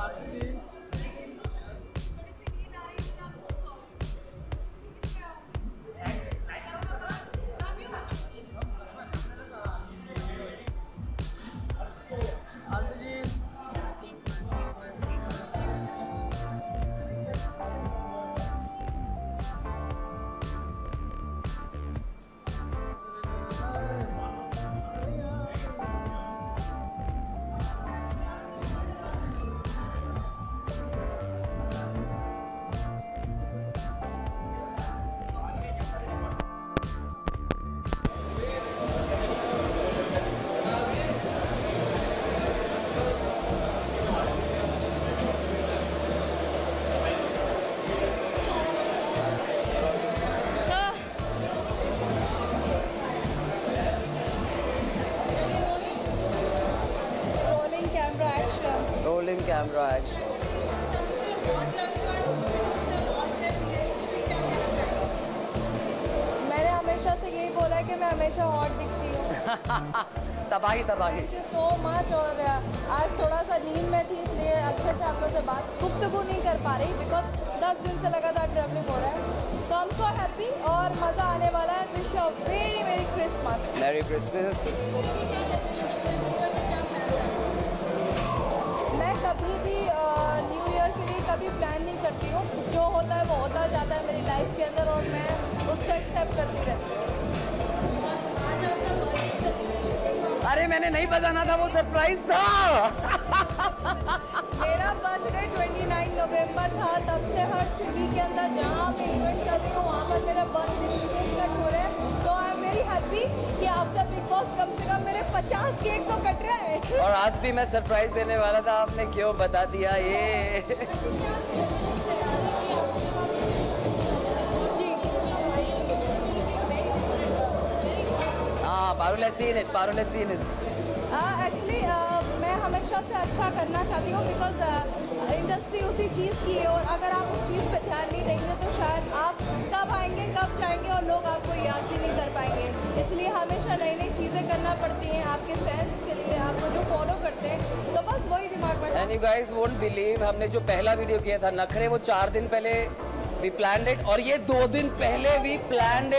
Hallelujah. Rolling camera action मैंने हमेशा से यही बोला है कि मैं हमेशा हॉट दिखती हूँ। तबाही तबाही। थैंक यू सो मच और आज थोड़ा सा नींद में थी इसलिए अच्छे से आप लोग से बात गुफ्तगू नहीं कर पा रही बिकॉज़ दस दिन से लगातार ट्रैवलिंग हो रहा है। तो हम सो हैप्पी और मज़ा आने वाला है। Wish very very Christmas merry Christmas मैं कभी भी न्यू ईयर के लिए कभी प्लान नहीं करती हूँ। जो होता है वो होता जाता है मेरी लाइफ के अंदर और मैं उसको एक्सेप्ट करती रहती हूँ। अरे मैंने नहीं बताना था वो सरप्राइज़ था। मेरा बर्थडे 29 नवंबर था तब से हर सिटी के अंदर जहाँ मैं इवेंट कर रही हूँ वहाँ पर मेरा बर्थडे हो रहा है। तो आई एम वेरी हैप्पी कि आफ्टर बिग बॉस कम कम मेरे 50 केक तो कट रहे हैं। और आज भी मैं सरप्राइज़ देने वाला था आपने क्यों बता दिया ये? जी। हाँ पारुल पारुल एक्चुअली मैं हमेशा से अच्छा करना चाहती हूँ बिकॉज़ इंडस्ट्री उसी चीज़ की है और अगर आप उस चीज़ पे ध्यान नहीं देंगे तो शायद आप कब आएँगे कब जाएँगे और लोग आपको याद भी नहीं कर पाएँगे। इसलिए हमेशा नई नई करना पड़ती है आपके फैंस के लिए आपको जो फॉलो करते हैं तो बस वही दिमाग में and you guys won't believe हमने जो पहला वीडियो किया था, नखरे, वो चार दिन पहले वी प्लान और ये दो दिन पहले वी प्लान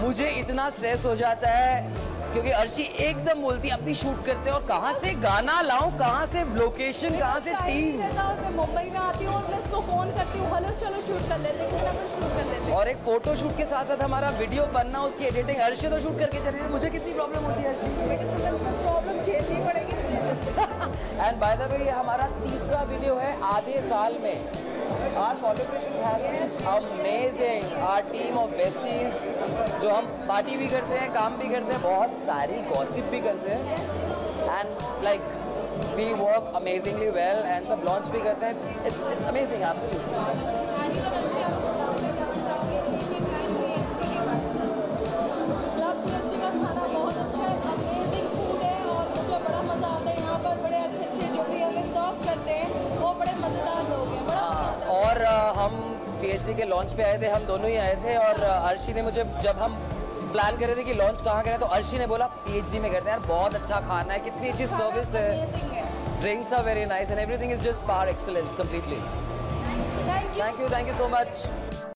मुझे इतना स्ट्रेस हो जाता है। क्योंकि अर्शी एकदम बोलती है अपनी शूट करते हैं और कहाँ से गाना लाऊं कहाँ से लोकेशन कहाँ से टीम मैं मुंबई में आती हूँ और मैं इसको फ़ोन करती हूँ हेलो चलो शूट कर लेते हैं शूट कर लेते हैं? और एक फ़ोटो शूट के साथ साथ हमारा वीडियो बनना उसकी एडिटिंग अर्शी तो शूट करके चले मुझे कितनी प्रॉब्लम होती है अर्शी? बेटे तो तो प्रॉब्लम झेलनी पड़ेगी एंड बाय द वे ये हमारा तीसरा वीडियो है आधे साल में। Our collaboration amazing our team of besties जो हम पार्टी भी करते हैं, काम भी करते हैं, बहुत सारी गॉसिप भी करते हैं। And like we work amazingly well and सब लॉन्च भी करते हैं। It's it's amazing absolutely PhD के लॉन्च पे आए थे हम दोनों ही आए थे और अर्शी ने मुझे जब हम प्लान कर रहे थे कि लॉन्च कहाँ करें तो अर्शी ने बोला पीएचडी में करते हैं। यार बहुत अच्छा खाना है कितनी अच्छी सर्विस है। Drinks are very nice and everything is just par excellence completely thank you thank you so much